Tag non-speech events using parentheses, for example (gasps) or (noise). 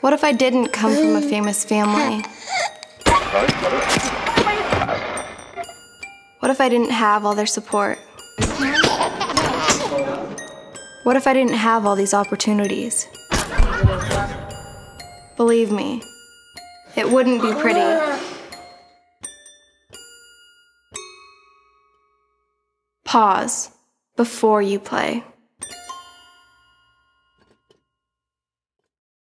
What if I didn't come from a (gasps) famous family? What if I didn't have all their support? What if I didn't have all these opportunities? Believe me, it wouldn't be pretty. Pause before you play.